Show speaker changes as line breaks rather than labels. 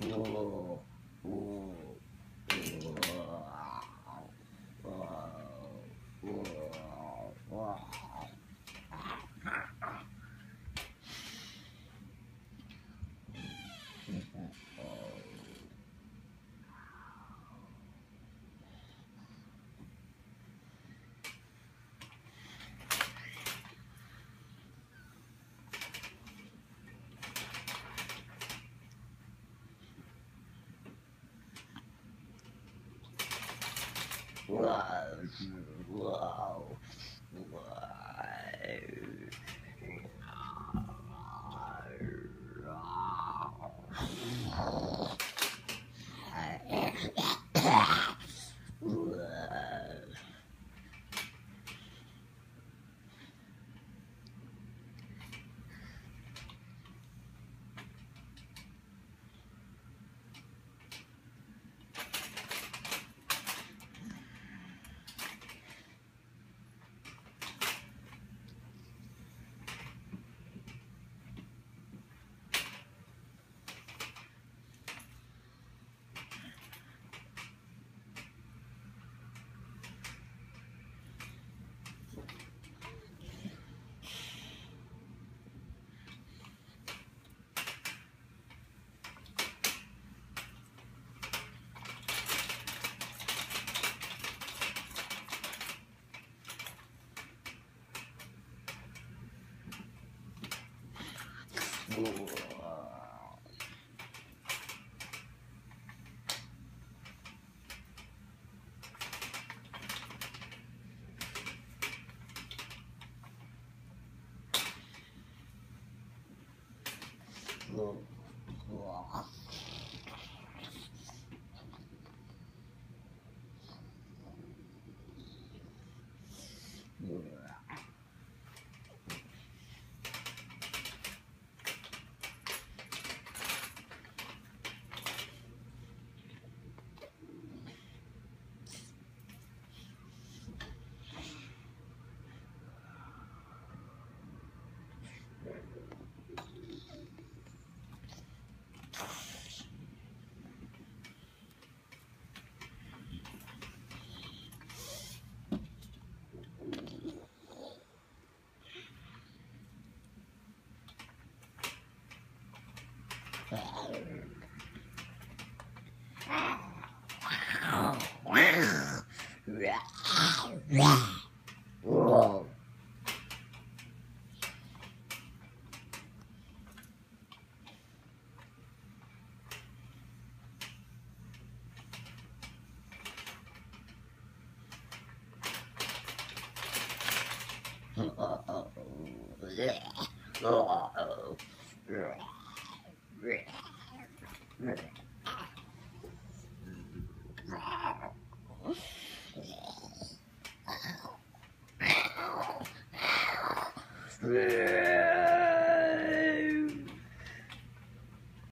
Фу. What? Oh. Yeah. ええー